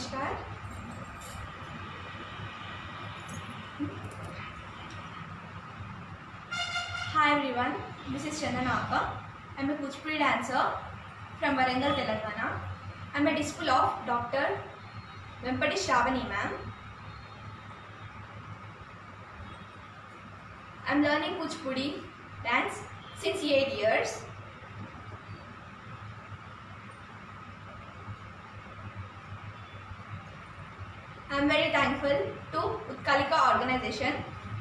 नमस्कार। Hi everyone this is Chandan आपका am a Kuchipudi dancer from Warangal Telangana I am a disciple of doctor Vempati Sravani ma'am I am learning Kuchipudi dance since eight years I'm very thankful to Utkalika organization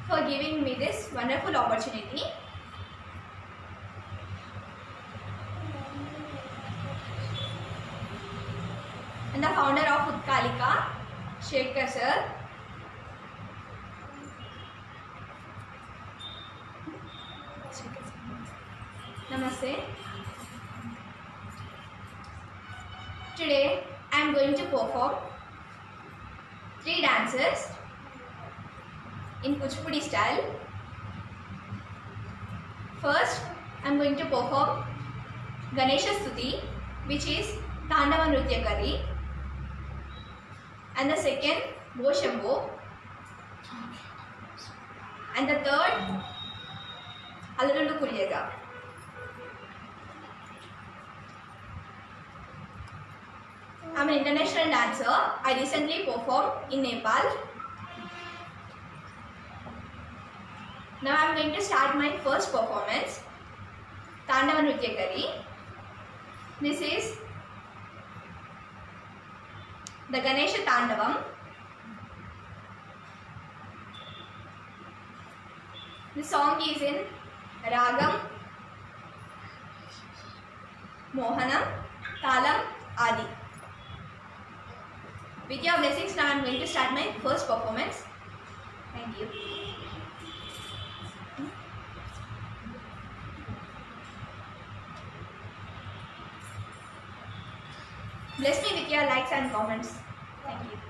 for giving me this wonderful opportunity. And the founder of Utkalika, Shekhar sir. Ganesha Stuti, which is Tandava Nritya Kari. And the second, Boshambo. And the third, Alarulu Kulyaga. I'm an international dancer. I recently performed in Nepal. Now I'm going to start my first performance, Tandava Nritya Kari. This is the Ganesha Tandavam. The song is in Ragam, Mohanam, Talam, Adi. With your blessings, now I am going to start my first performance. Thank you. Bless me with your likes and comments. Thank you.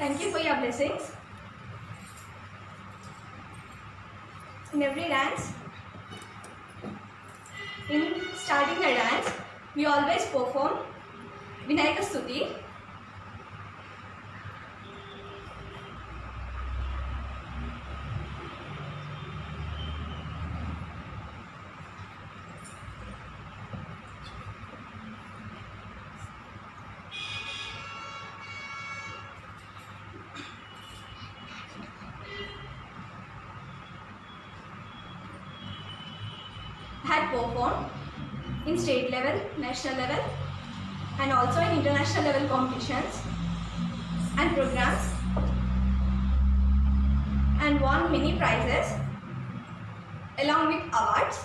Thank you for your blessings. In every dance, in starting the dance, we always perform Vinayaka Stuti. had performed in state level, national level, and also in international level competitions and programs, and won many prizes along with awards.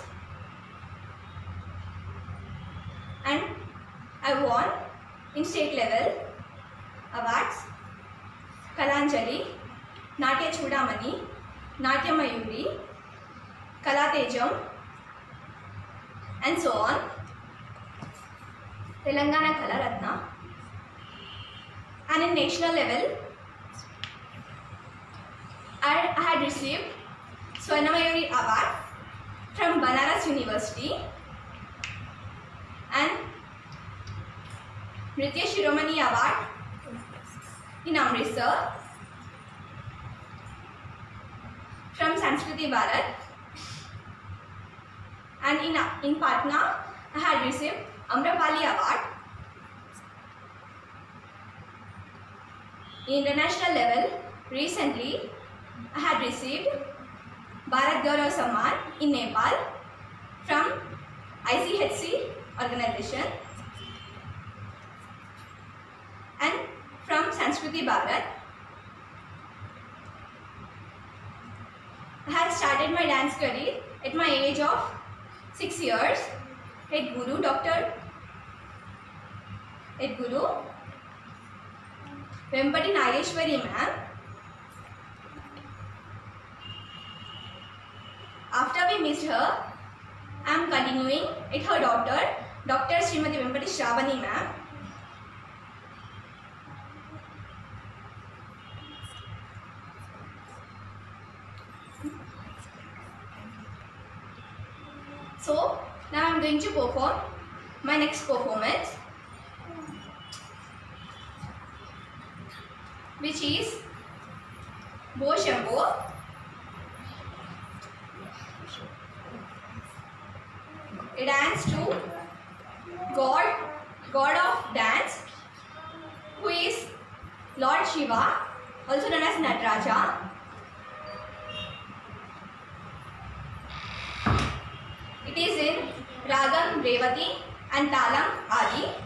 And I won in state level awards, Kalanjali, Natya Chudamani, Natya Mayuri, Kalatejam, and so on. Telangana Kala Ratna. And in national level, I, had received Swarnamayuri Award from Banaras University and Nritya Shiromani Award in Amritsar from Sanskriti Bharat and in, in Patna, I had received Amrapali award. International level recently I had received Bharat Gaurav Samman in Nepal from ICHC organisation and from Sanskriti Bharat I had started my dance career at my age of 6 years. At guru dr Yaduru Vempati Nageswari ma'am. After we missed her I am continuing it her doctor doctor Shrimati Vempati Sravani ma'am so, now i'm going to perform my next performance. Which is Bo Shambho. A dance to God, God of dance who is Lord Shiva also known as Nataraja. It is in Ragam Revati and Talam Adi.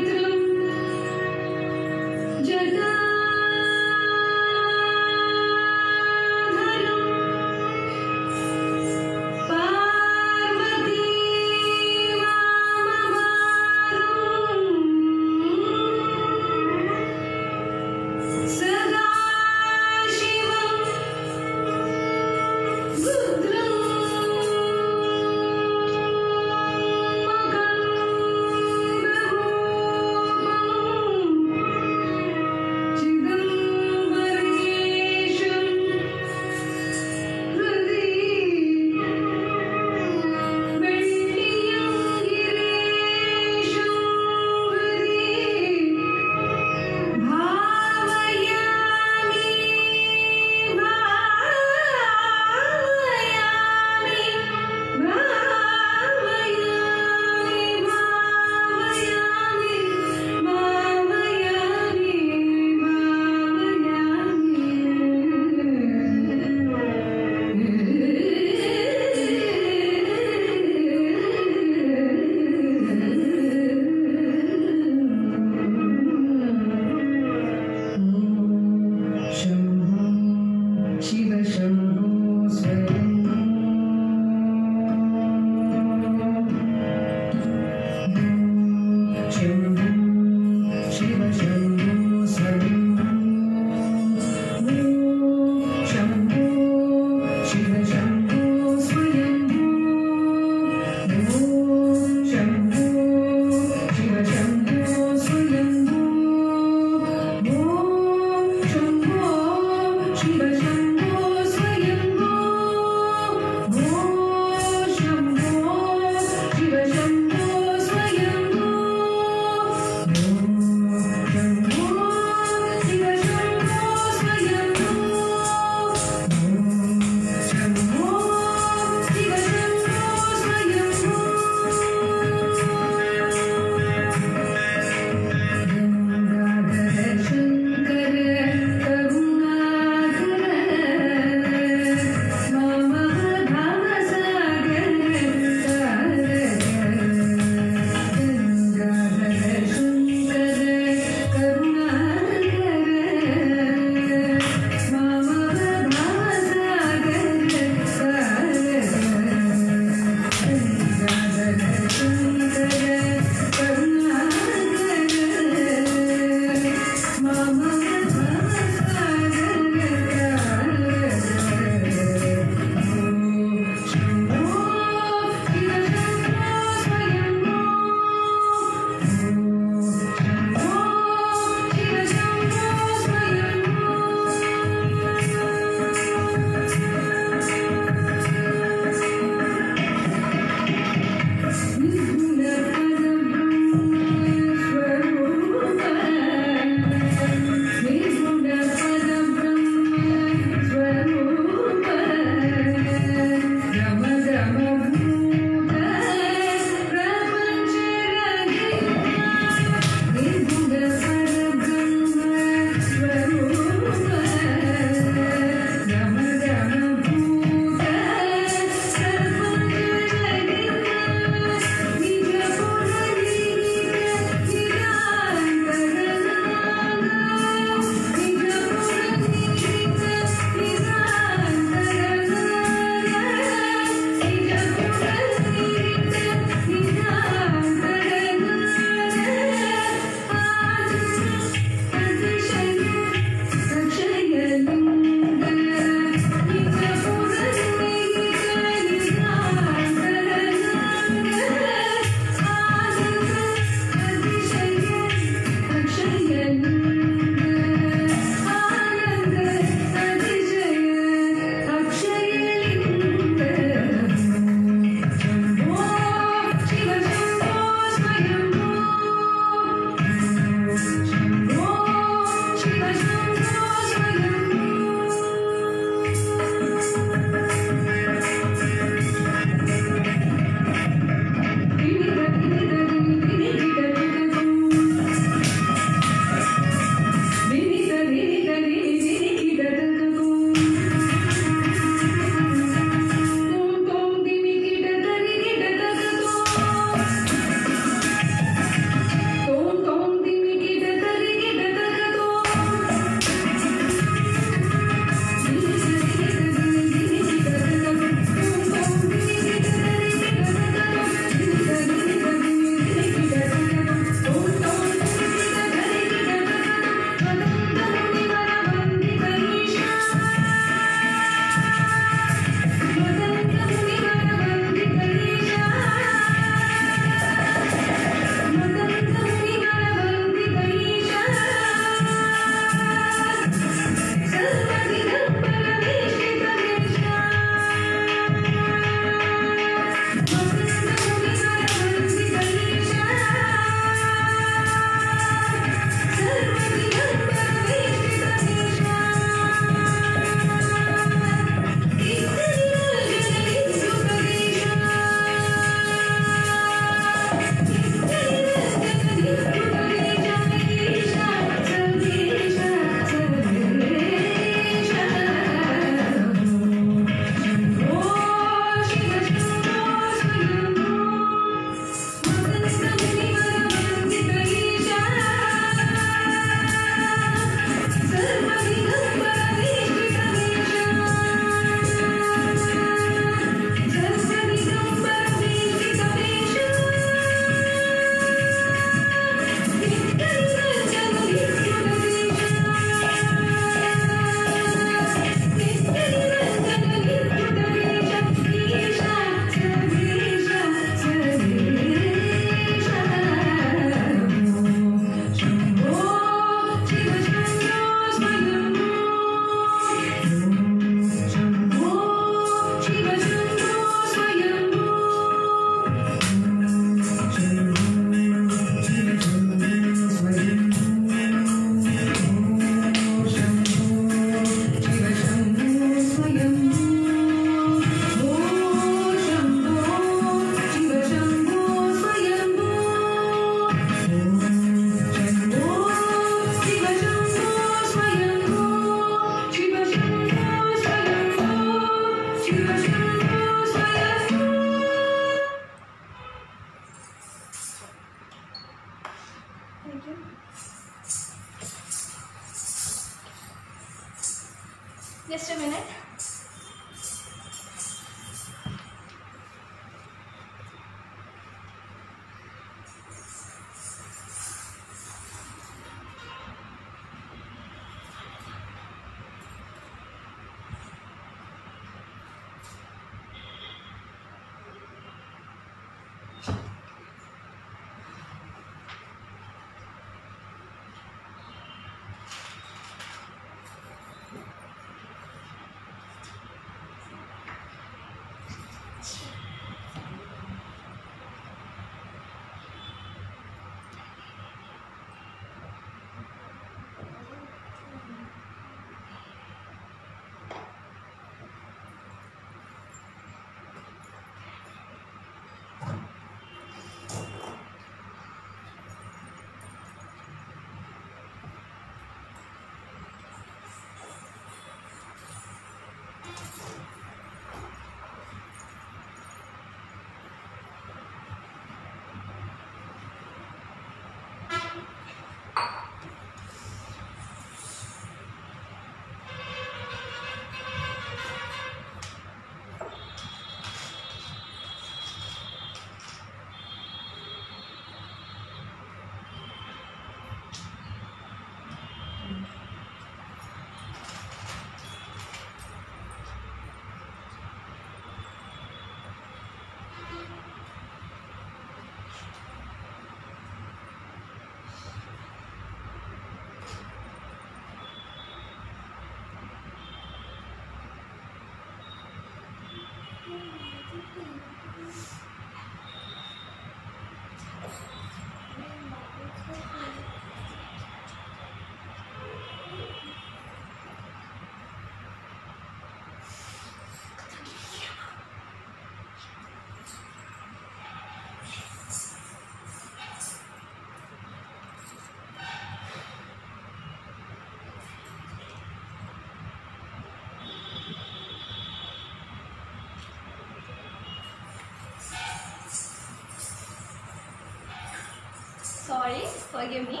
forgive me.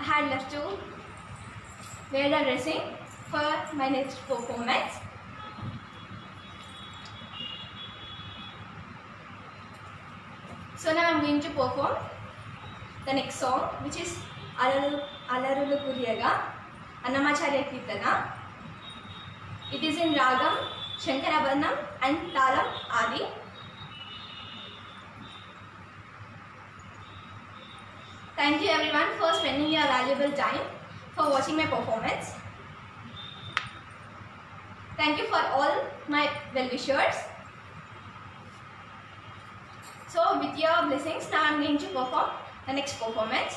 I had left to wear the dressing for my next performance. So now I'm going to perform the next song which is Alaru Alarulu Kuriyaga Annamacharya Kirtana. It is in Ragam, shankarabanam and Talam Adi. Time for watching my performance. Thank you for all my well-wishers. So with your blessings, now I'm going to perform the next performance.